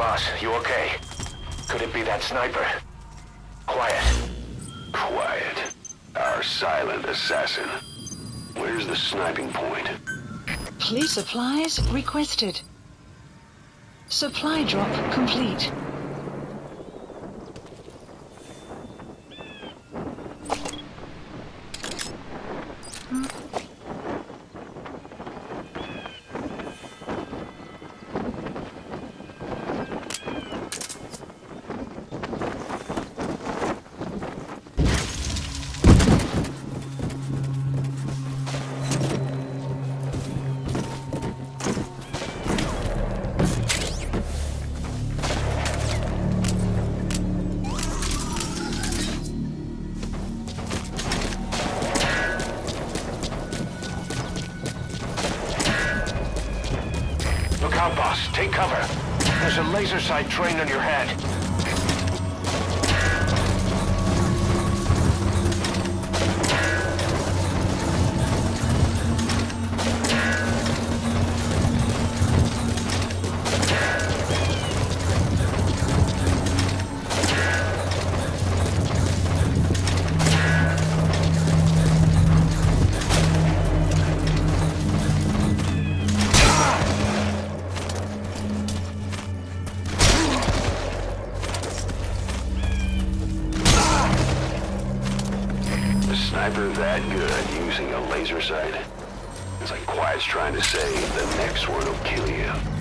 Boss, you okay? Could it be that sniper? Quiet. Quiet. Our silent assassin. Where's the sniping point? Police supplies requested. Supply drop complete. Look out, boss. Take cover. There's a laser sight trained on your head. Using a laser sight? It's like Quiet's trying to say, the next one will kill you.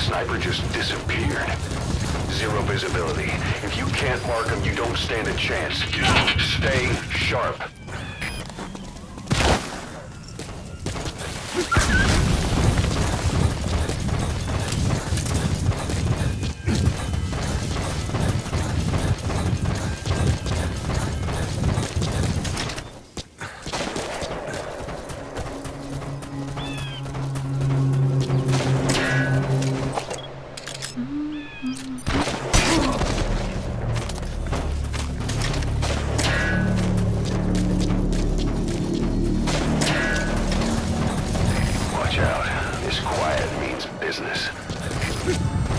Sniper just disappeared. Zero visibility. If you can't mark him, you don't stand a chance. Stay sharp. Whew.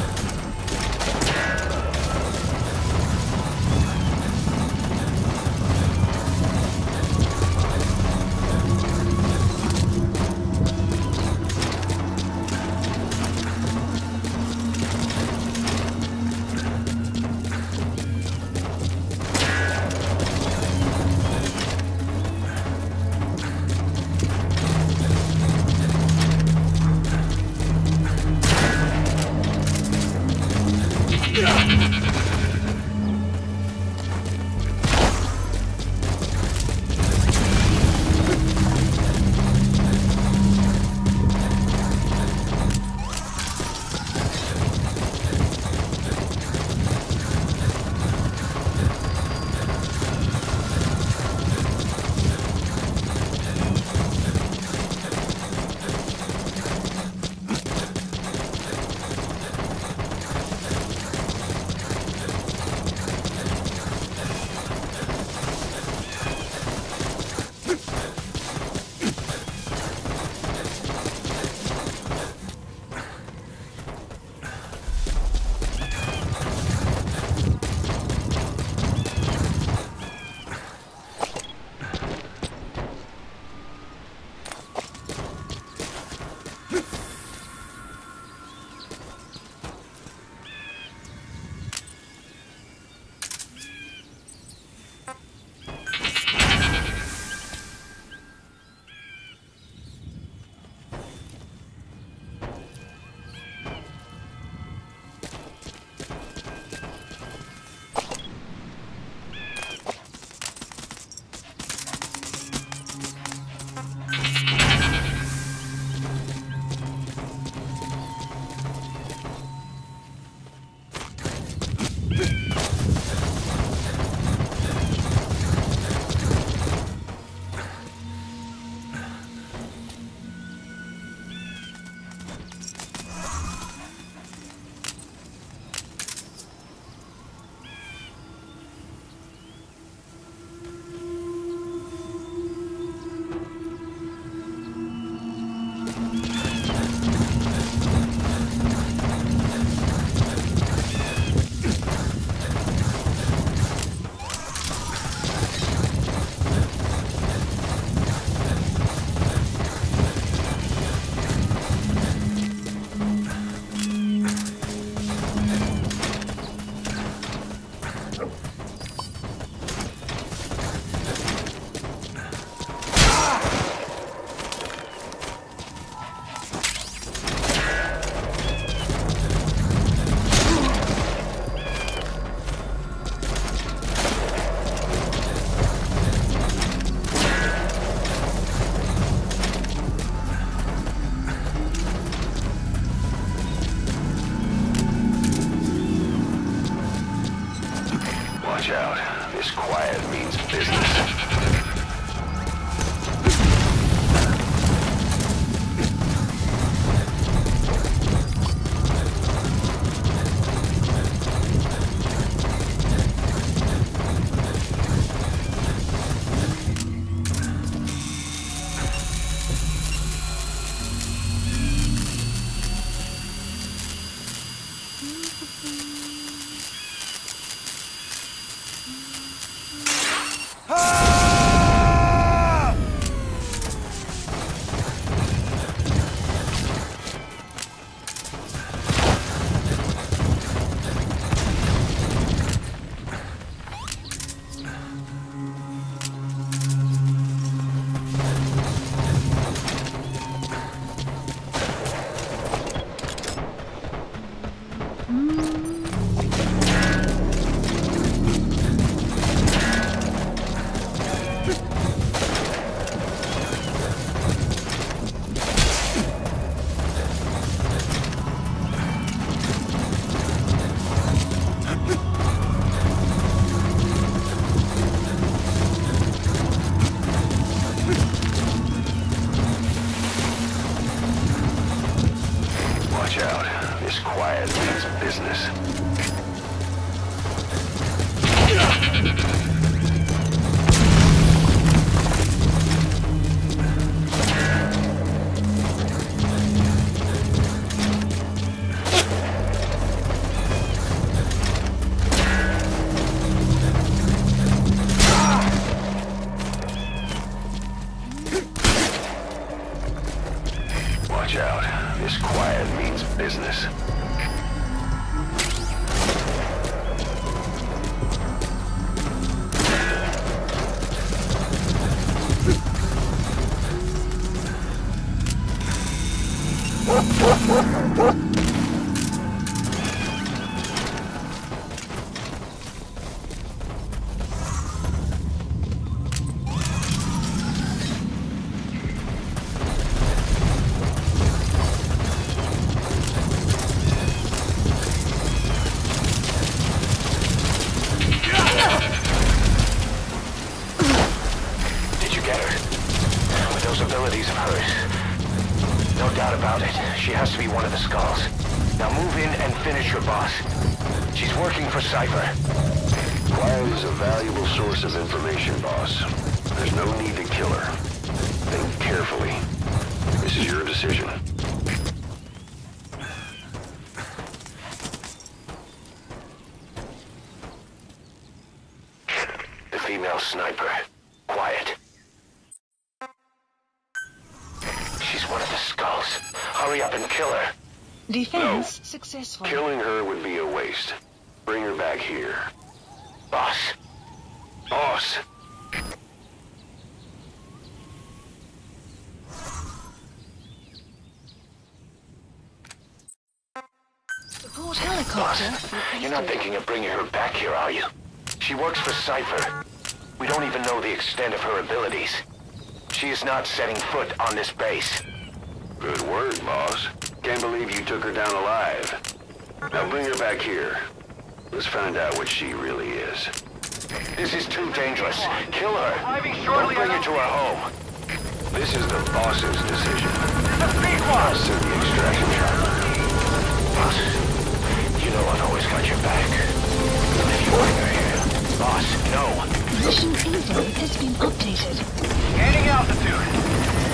business. This quiet means business. She has to be one of the skulls. Now move in and finish your boss. She's working for Cipher. Quiet is a valuable source of information, boss. There's no need to kill her. Think carefully. This is your decision. The female sniper. Quiet. She's one of the skulls. Hurry up and kill her. Defense successful. Killing her would be a waste. Bring her back here. Boss. Boss! Support helicopter. Boss, you're not thinking of bringing her back here, are you? She works for Cipher. We don't even know the extent of her abilities. She is not setting foot on this base. Good word, boss. Can't believe you took her down alive. Now bring her back here. Let's find out what she really is. This is too dangerous. Kill her. Don't bring her to our home. This is the boss's decision. I'll send the extraction chopper. Boss, you know I've always got your back. If you bring her here. Boss, no. Mission info has been updated. Gaining altitude.